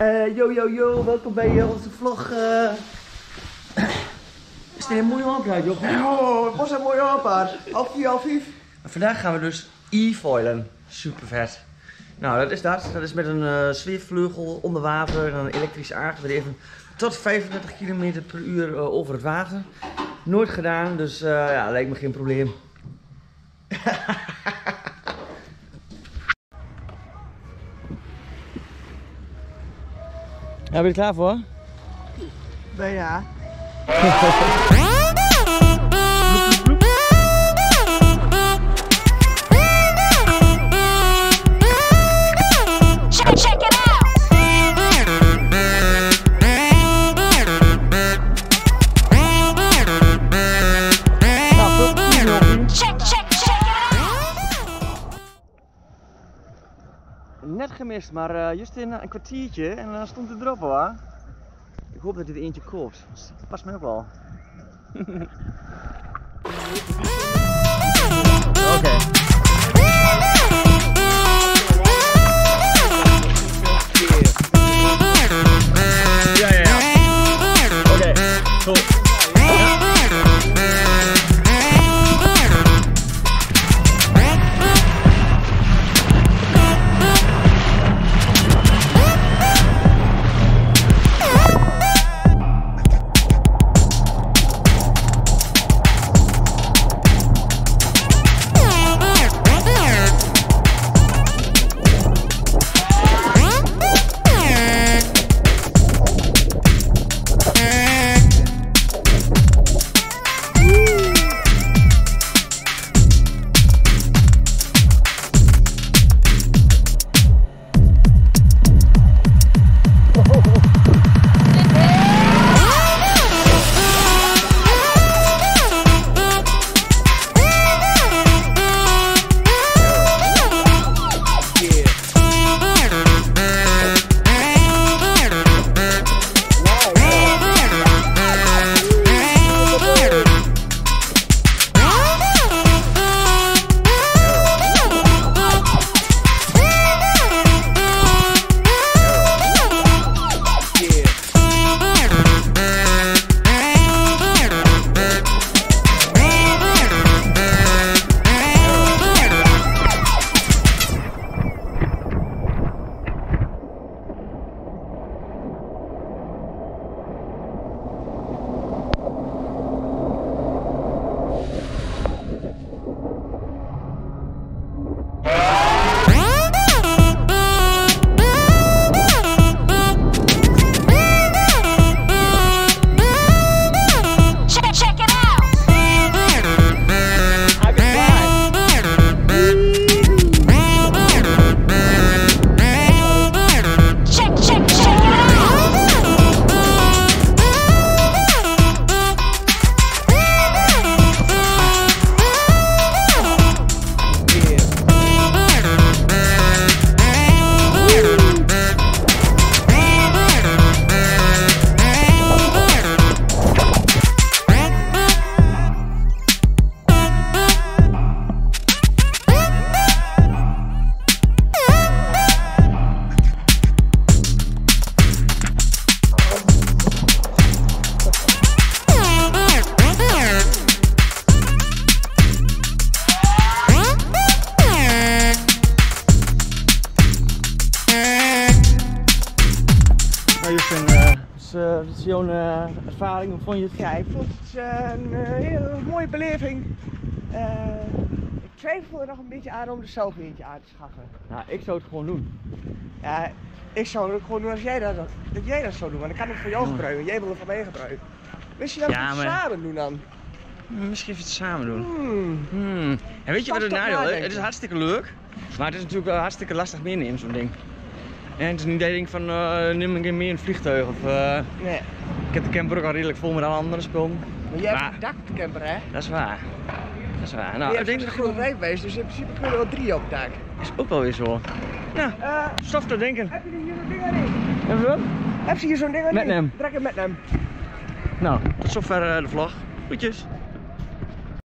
Eh, yo, yo, yo, welkom bij eh, onze vlog. eh. Is dit een mooie opdracht, joh? Oh, het was een mooie aanpaard. Half vier, half vijf. Vandaag gaan we dus e-foilen. Super vet. Nou, dat is dat. Dat is met een eh zweefvleugel onder water en een elektrisch aangedreven tot 35 km per uur over het water. Nooit gedaan, dus ja, lijkt me geen probleem. Ja, ben je er klaar voor? Bijna. Net gemist, maar eh juist in een kwartiertje en dan stond het erop hoor. Ik hoop dat dit eentje koopt. Past mij ook wel. Oké. Justin, eh, dus, eh, dat is jouw eh, ervaring. Hoe vond je het? Ja, ik vond het eh, een eh, hele mooie beleving. Eh, ik twijfel er nog een beetje aan om er zelf eentje aan te schaffen. Nou, ik zou het gewoon doen. Ja, ik zou het gewoon doen als jij dat, dat jij dat zou doen. Want ik kan het voor jou Ja. gebruiken. Jij wil het van mij gebruiken. Wist je dat we Ja, het maar- samen doen dan? Misschien even het samen doen. Hmm. Hmm. En weet je wat het nadeel is? Het is hartstikke leuk, maar het is natuurlijk wel hartstikke lastig meenemen zo'n ding. En het is niet dat je denkt van uh, neem keer mee een vliegtuig of eh, Nee. ik heb de camper ook al redelijk vol met alle andere spullen. Maar jij Maar- hebt een dak op de camper, hè? Dat is waar. Dat is waar. je Nou, ik hebt denk een dat groot rijbewijs, dus in principe kunnen er wel drie op het dak. is ook wel weer zo. Nou, Eh, stof te denken. heb je hier zo'n ding aan in? Hebben we dat? Heb je hier zo'n ding aan Met hem. Trek hem met hem. Nou, tot zover eh, de vlog. Groetjes.